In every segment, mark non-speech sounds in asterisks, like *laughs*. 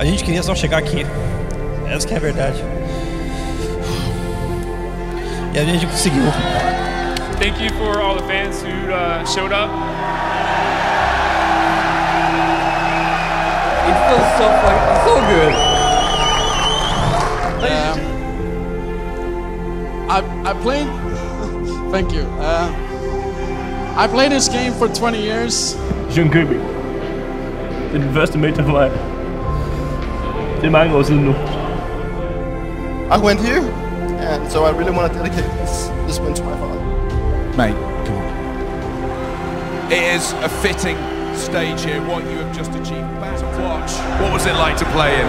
A gente queria só chegar aqui. Essa que é a verdade. E a gente conseguiu. Thank you for all the fans who uh, showed up. It feels so fucking so good. I, I played. *laughs* Thank you. Uh, I played this game for 20 years. Er den første major for mig. Det er mange år siden nu. I went here, and so I really want to dedicate this, this win to my father. Mate, come on. It is a fitting stage here, what you have just achieved. Back to watch. What was it like to play in?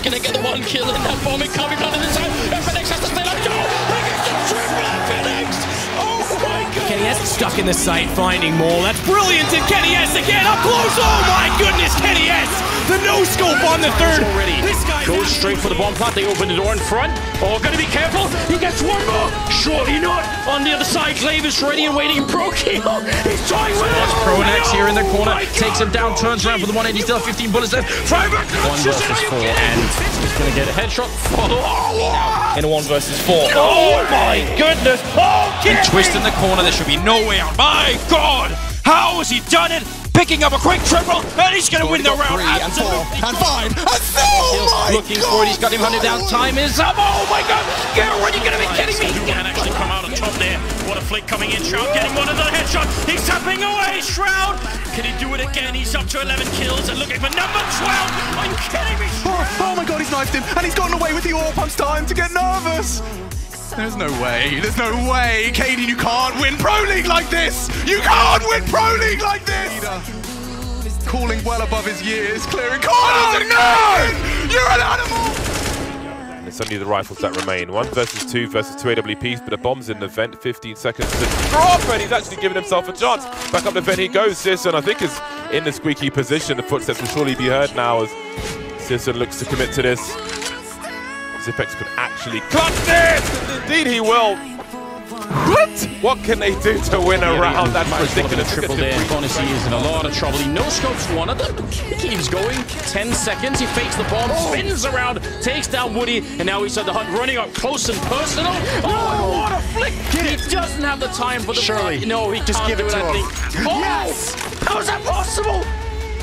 He's gonna get the one kill in that bombing coming down to the side. FNX has to stay like, no! He gets the triple FNX! Oh my god! Kenny S stuck in the sight, finding more. That's brilliant, and Kenny S again up close. Oh my goodness, Kenny S! The no scope on the third. already. This Goes straight for the bomb plant. They open the door in front. Oh, gotta be careful. He gets one more. Surely not. On the other side, Clave is ready and waiting. Pro kill. He's toying with it. Pronax oh here in the corner, Oh takes him down, turns around for the 180, still 15 bullets left. Friberg One versus four, and he's gonna get a headshot. Oh, In a one versus four. Oh my goodness! Oh, get twist in the corner. There should be no way out. My God! How has he done it? Picking up a quick triple, and he's going to win the round. Three and four Absolutely. and five and four. Oh my looking for it. He's got him hunted down. Time is up. Oh my God! Garrett, are you going to be kidding me? He can actually come out on top there. What a flick coming in. Shroud getting one another headshot. He's tapping away. Shroud. Can he do it again? He's up to 11 kills and looking for number 12. Are you kidding me? Oh, oh my god, he's knifed him and he's gotten away with the AWP. I'm starting to get nervous. There's no way, there's no way, Katie, you can't win Pro League like this! You can't win Pro League like this! Calling well above his years, clearing corners oh, and no! You're an animal! It's only the rifles that remain. One versus two versus two AWPs, but a bomb's in the vent. 15 seconds to drop, and he's actually given himself a chance. Back up the vent he goes. Sisson, I think, is in the squeaky position. The footsteps will surely be heard now as Sisson looks to commit to this. Zipex could actually clutch this! Indeed he will. What? What can they do to win a round? That's ridiculous. Triple there. Bonacy is in a lot of trouble. He no scopes one of them. He keeps going. 10 seconds. He fakes the bomb, oh. spins around, takes down Woody, and now he's on the hunt, running up close and personal. Oh, what a flick! He doesn't have the time for the Surely. No, he Just can't give do it it, to I him. think. Oh! Yes! How is that possible?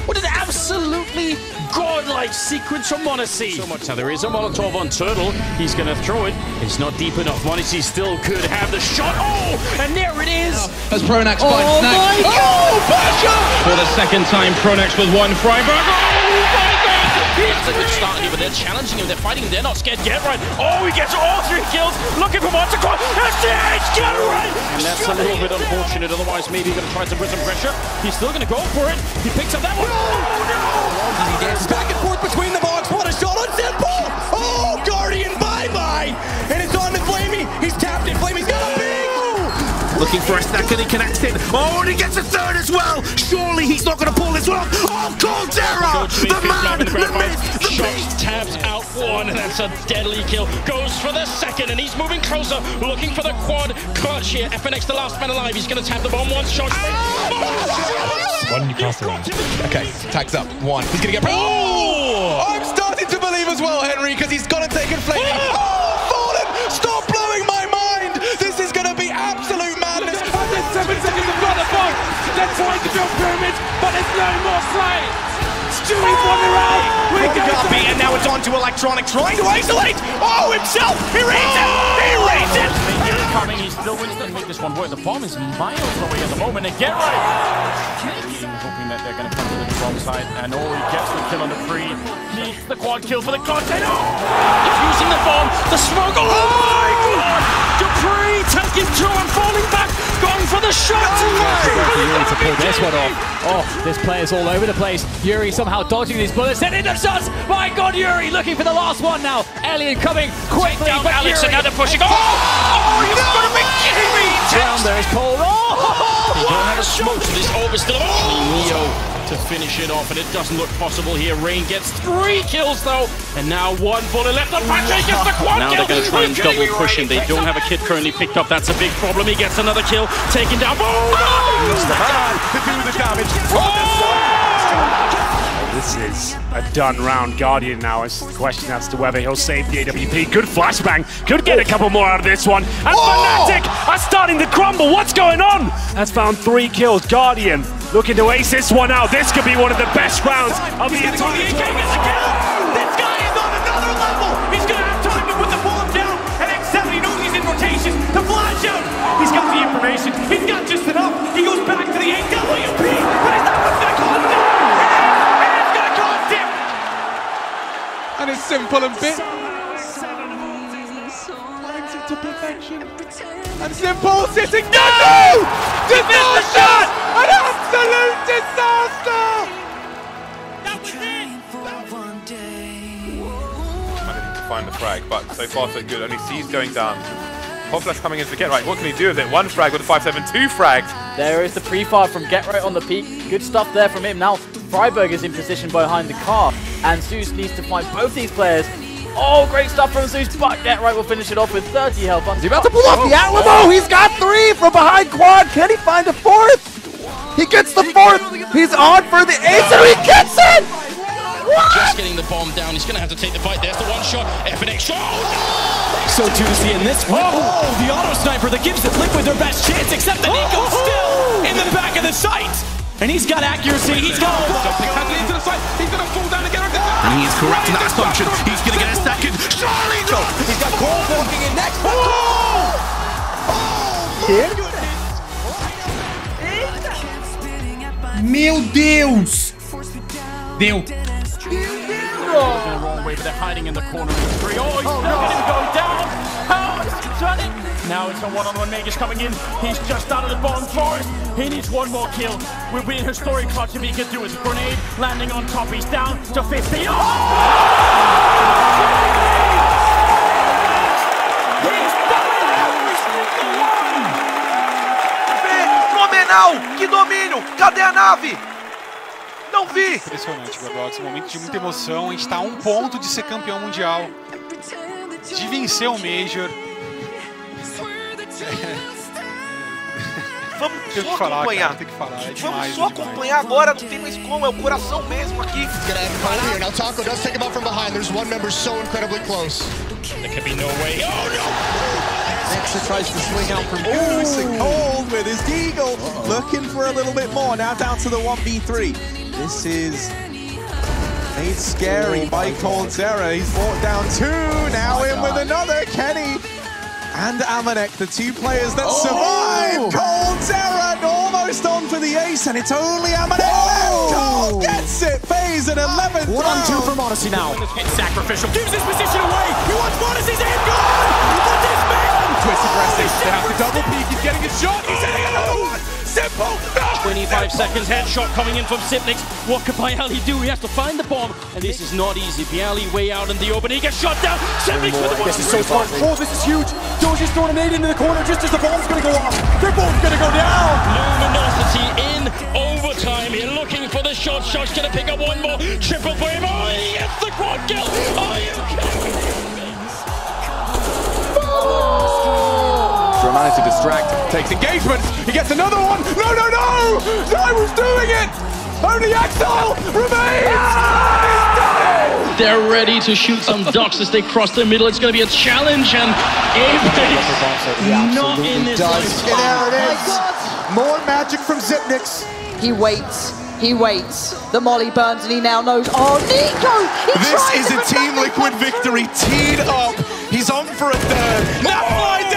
What an absolutely godlike sequence from Monacy. So much. Now there is a Molotov on Turtle. He's going to throw it. It's not deep enough. Monacy still could have the shot. Oh, and there it is. As Pronax Oh finds Snack. my Oh, Basha! For the second time, Pronax with one Friberg. Oh my God! It's a good start here, but they're challenging him. They're fighting. him, They're not scared. Get right. Oh, he gets all three kills. Looking for. That's the edge. Get right. And that's a little bit unfortunate. Otherwise, maybe he's going to try to bring some pressure. He's still going to go for it. He picks up that one. Oh no! He dances back and forth between the box. Looking for a second, he connects it. Oh, and he gets a third as well. Surely he's not going to pull this one off. Oh, Coldzera, the man, the myth, the beast. Tabs out one, and that's a deadly kill. Goes for the second, and he's moving closer, looking for the quad clutch here. FNX, the last man alive. He's going to tap the bomb once. Shot. Oh, one Newcastle. Okay, tags up. One. He's gonna get. Oh! oh! I'm starting to believe as well, Henry, because he's and taken flaming. Oh, They're trying to build pyramids, but there's no more slain. Stewie's won the round. We go to Garby, and now it's on to Electronic, trying to isolate. Oh, himself! He reads it! He oh! reads it! coming. He still wins to make this one work. The bomb is miles away at the moment. And get right. Hoping that they're going to come to the wrong side. And oh, he gets the kill on the free. Needs the quad kill for the content. Oh! He's using the bomb. The smoke. Oh, my god! Dupree taking two and falling back. Going for the shot. Yuri to pull this one off. Oh, this player's all over the place. Yuri somehow dodging these bullets, sending the shots. My God, Yuri looking for the last one now. Alien coming quickly, down but Alex, Yuri. another pushing. Oh, oh you've got to be kidding me! Down there is Cole. Oh, He don't have a smoke, so this orb is still oh! Neo to finish it off, and it doesn't look possible here. Rain gets three kills though, and now one bullet left on Patrick gets the ah. quad Now kill. they're going to try and Are you kidding double push him. They don't have a kid currently picked up. That's a big problem. He gets another kill, taken down. Oh, no! He's the man to do the damage. Oh! Oh, this is a done round. Guardian now is the question as to whether he'll save the AWP. Good flashbang. Could get a couple more out of this one. And Fnatic are starting to crumble. What's going on? Has found three kills. Guardian looking to ace this one out. This could be one of the best rounds of the entire This guy is on another level. He's going to have time to put the bomb down. And X7, he knows he's in rotation to flash out. He's got the information. He's got just enough. He goes back to the AWP. But is that what's going to cost him? And it's going to cost him. And it's simple and bit. Times it to perfection. And simple sitting. No! no! Disaster! An absolute disaster! managing to find the frag, but so far so good. Only C's going down. Hoflash coming in for Get Right. What can he do with it? One frag with a 5-7, two frags. There is the pre-fire from Get Right on the peak. Good stuff there from him. Now Friberg is in position behind the car, and Zeus needs to find both these players. Oh, great stuff from Zeus, but Get Right will finish it off with 30 health. He's about to pull off the Alamo. He's got three from behind quad. Can he find a fourth? He gets the fourth. He's on for the ace and he gets it. Just getting the bomb down. He's going to have to take the fight. There's the one shot. FNX shot. Oh, So too to see in this one. Oh, the auto sniper that gives the Liquid their best chance, except that Nico's still in the back of the sight. And he's got accuracy. He's got. into the side. He's going to fall down again. And he is correct in that assumption. He's going to get a second. Charlie, no! He's got Cole walking in next. Meu Deus! No. him going down. How is he done it? Now it's a one-on-one Magus coming in. He's just out of the bomb forest. He needs one more kill. We'll be in historic clutch if he can do it. Grenade landing on top. He's down to 50. Que domínio! Cadê a nave? Não vi! Impressionante, Gordox. Um momento de muita emoção. A gente está a um ponto de ser campeão mundial. De vencer o Major. *laughs* Vamos Tem só que falar, acompanhar. cara, falar. É Vamos demais, só é demais. acompanhar agora, não tem mais como, é o coração mesmo aqui. Now Taco does take him out from behind. There's one member so incredibly close. There could be no way. Oh no! Nexa tries to swing out from Goose and Cold with his Deagle, looking for a little bit more. Now down to the 1v3. This is made scary oh, by Coldzera. He's brought down two, now in with another. Kenny and Amanek, the two players that oh. survive. Coldzera almost on for the ace, and it's only Amanek oh. left. Cold gets it. FaZe at 11. One on two from Odyssey now. It's sacrificial. Gives his position away. He wants Odyssey's in. Gone! But this man! Twisted wrestling. They have to double peek. He's getting a shot. He's hitting another one. Simple. No! 25 seconds, headshot coming in from Xyp9x. What could Bialy do? He has to find the bomb, and this is not easy. Bialy way out in the open, he gets shot down. Xyp9x with the This is so smart. Oh, this is huge. Doji's throwing a nade into the corner just as the bomb's gonna go off. They're both gonna go down. Luminosity in overtime. He's looking for the shot. Shot's gonna pick up one more. Triple for him. Oh, he gets the quad kill. Oh, Are you managed to distract, takes engagement, he gets another one! No, no, no! Zywoo's doing it! Only Exile remains! They're ready to shoot some ducks as they cross the middle. It's going to be a challenge, and Apex not in this one. There it is. More magic from Xyp9x. He waits. He waits. The molly burns and he now knows. Oh, Nico! He This is a Team. Liquid victory, teed up. He's on for a third. Napfly dead as well.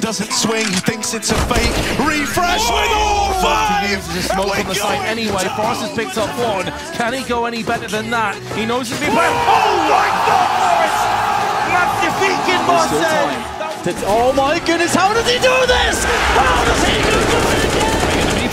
Grim doesn't swing, he thinks it's a fake. Refresh oh, with all five. The smoke on the we're site anyway. Frost has picked up one. Can he go any better than that? He knows it's been Oh my God, Morris! Magnifique, That's- Oh my goodness, how does he do this? How does he do this?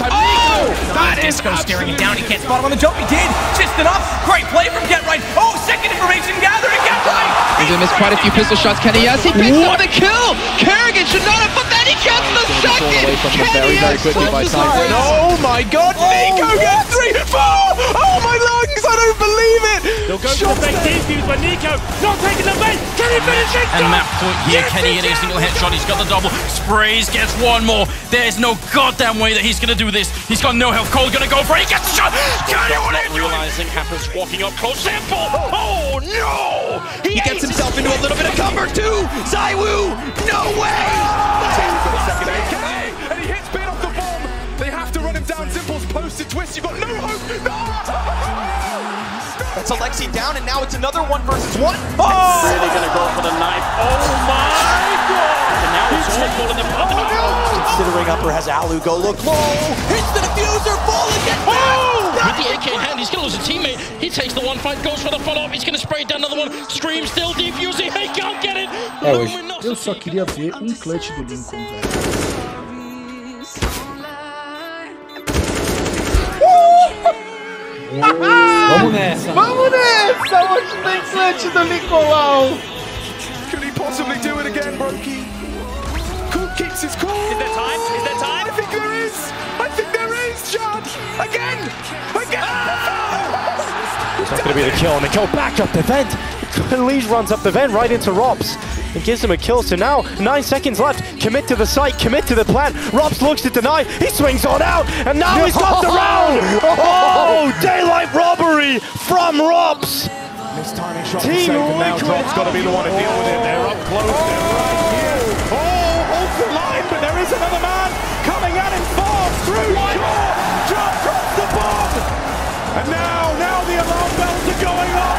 Oh! That is Go staring it down. He can't spot him on the jump. He did. Just enough. Great play from Get Right. Oh, second information gathering. Get Right. He's gonna miss quite a few pistol shots. Kenny, yes, he picks up the kill. Kerrigan should not have, but then he gets the second. away from him very, Kenny, very yes, quickly by just Tyson. Oh my God, Nico oh, gets three, four! Oh my lungs, I don't believe it! They'll go for the fake defuse by Nico. Not taking the bait. Can he finish it? And map point here, Kenny getting a single headshot. He's got the double. Sprays, gets one more. There's no goddamn way that he's gonna do this. He's got no health. Cole's gonna go for it. He gets the shot. Are you doing? realizing happens walking up close. Simple. Oh no! He gets himself into a little bit of cover too. Zywoo. No way. And he hits Bin off the bomb. They have to run him down. Simple's posted twist. You've got no hope. That's Alexi down, and now it's another one versus one. Oh! Really gonna go for the knife. Oh my god! And now it's all falling apart. Considering upper has Alu go look low. Hits the diffuser. Falling gets With the AK in hand, he's gonna lose a teammate. He takes the one fight, goes for the follow-up. He's gonna spray down another one. Scream still defusing. He can't get it. É, hoje. Eu só queria ver um clutch do Lincoln, velho. Vamos nessa. Vamos nessa! Hoje tem clutch do Nicolau. Could he possibly do it again, Brokey? Cool keeps his cool. Is there time? Is there time? I think there is. I think there is, Chad. Again. Again. It's not going to be the kill, and the kill back up the vent. *laughs* Lees runs up the vent right into Robs gives him a kill. So now, nine seconds left. Commit to the site, commit to the plan. Robs looks to deny. He swings on out, and now he's got the round. Oh, *laughs* daylight robbery from Robs. Mistiming shot Team now. Drop's got to be the one to deal with it. They're up close. They're right here. Oh, line, but there is another man coming at him fast through. Shaw. Drop drops the bomb. And now, now the alarm bells are going off.